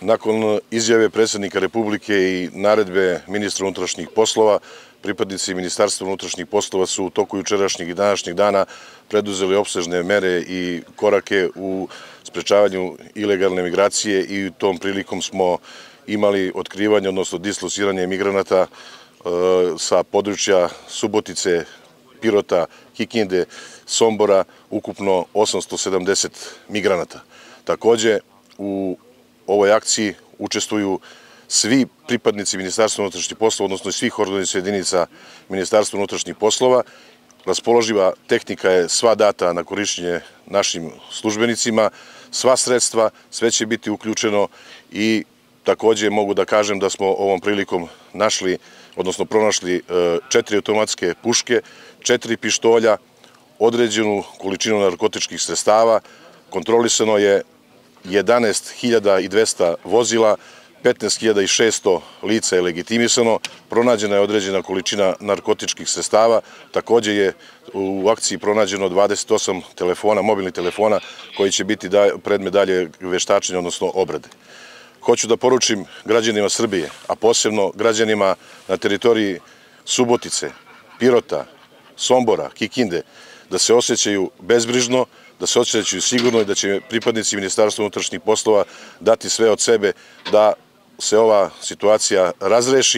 Nakon izjave predsjednika Republike i naredbe ministra unutrašnjih poslova, pripadnici Ministarstva unutrašnjih poslova su u toku jučerašnjeg i današnjeg dana preduzeli opsežne mere i korake u sprečavanju ilegalne migracije i tom prilikom smo imali otkrivanje, odnosno dislociranje migranata e, sa područja Subotice, Pirota, Kikinde, Sombora, ukupno 870 migranata. Takođe, u ovoj akciji učestvuju svi pripadnici Ministarstva unutrašnjih poslova, odnosno svih organizacija jedinica Ministarstva unutrašnjih poslova. Raspoloživa tehnika je sva data na korišćenje našim službenicima, sva sredstva, sve će biti uključeno i takođe mogu da kažem da smo ovom prilikom našli, odnosno pronašli e, četiri automatske puške, četiri pištolja, određenu količinu narkotičkih sredstava, kontrolisano je 11.200 vozila, 15.600 lica je legitimisano, pronađena je određena količina narkotičkih sredstava, takođe je u akciji pronađeno 28 telefona, mobilnih telefona koji će biti predme dalje veštačenja, odnosno obrade. Hoću da poručim građanima Srbije, a posebno građanima na teritoriji Subotice, Pirota, Sombora, Kikinde, da se osjećaju bezbrižno, da se osjećaju sigurno i da će pripadnici Ministarstva unutrašnjih poslova dati sve od sebe da se ova situacija razreši.